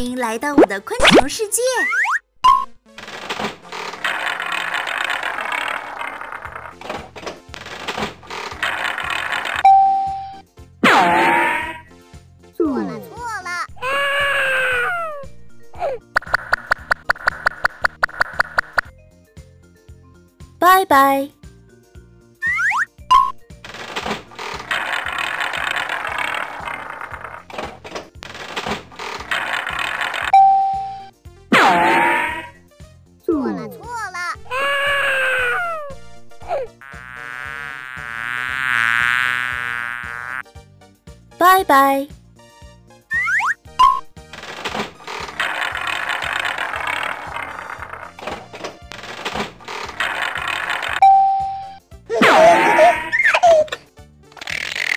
欢迎来到我的昆虫世界。错了错了，拜拜。拜拜。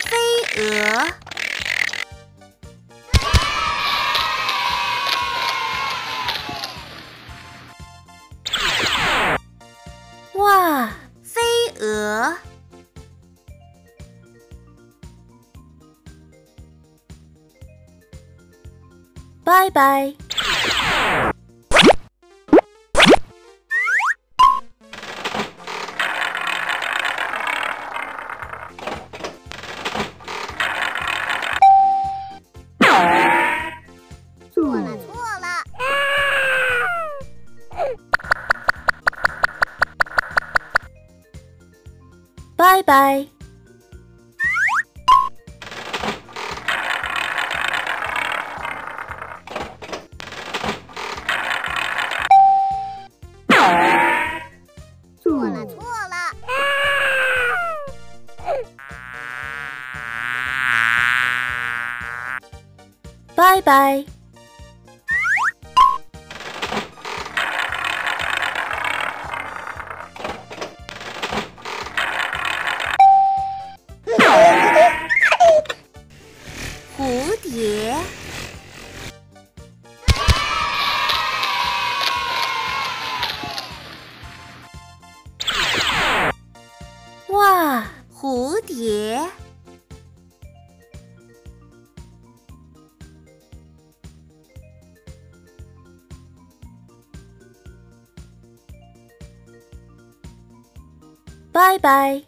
飞蛾，哇，飞蛾。拜拜。拜拜。错了错了，拜拜。蝴蝶。拜拜。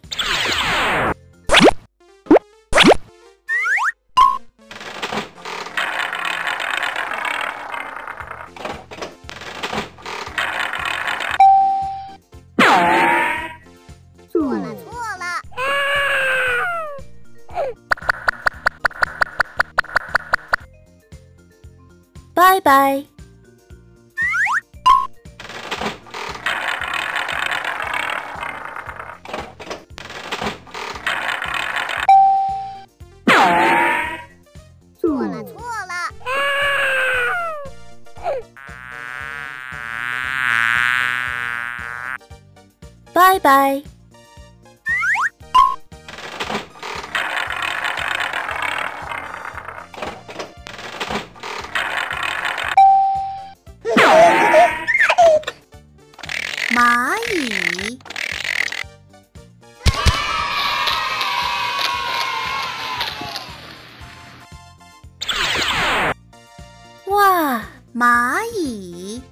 拜。蚂蚁。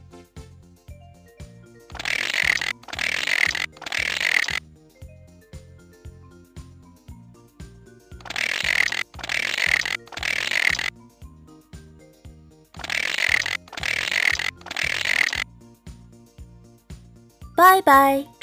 拜拜。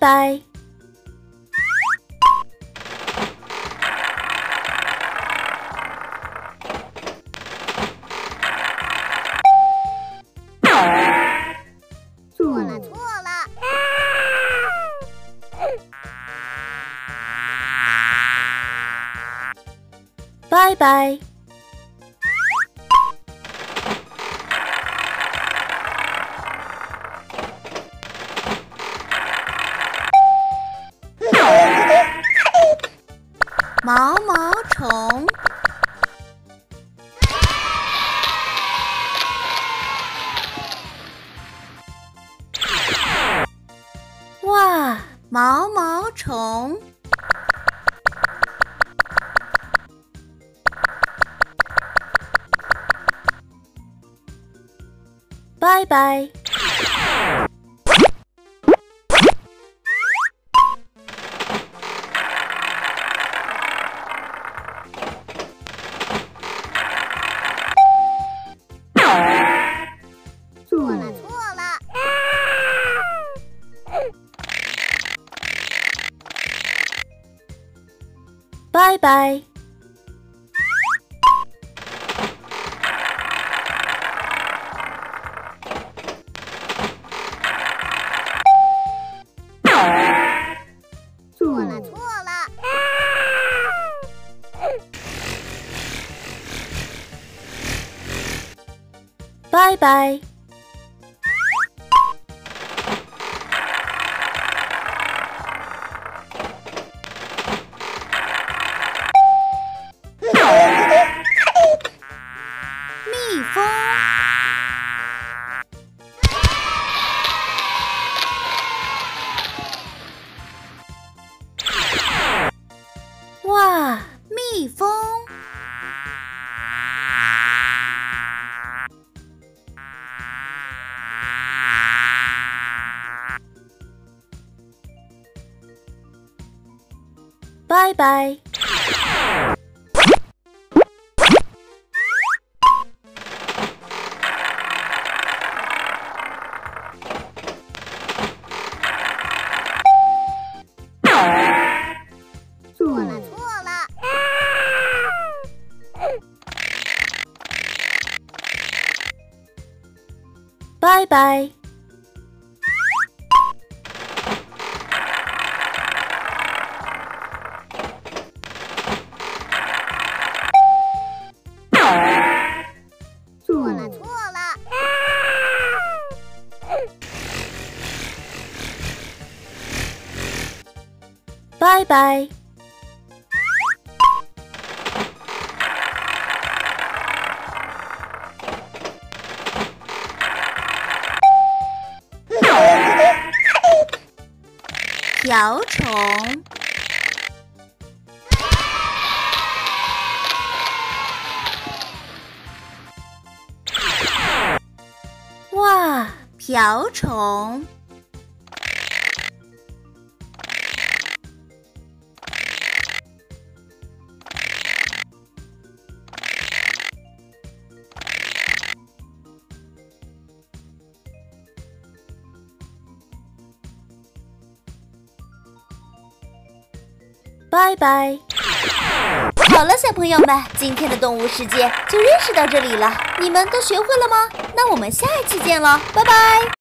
拜拜。错了错了，拜拜。毛毛虫。哇，毛毛虫！拜拜。拜拜。错了错了，拜拜。拜拜。拜拜。错了。拜拜。瓢虫，哇，瓢虫！拜拜。好了，小朋友们，今天的动物世界就认识到这里了。你们都学会了吗？那我们下一期见了，拜拜。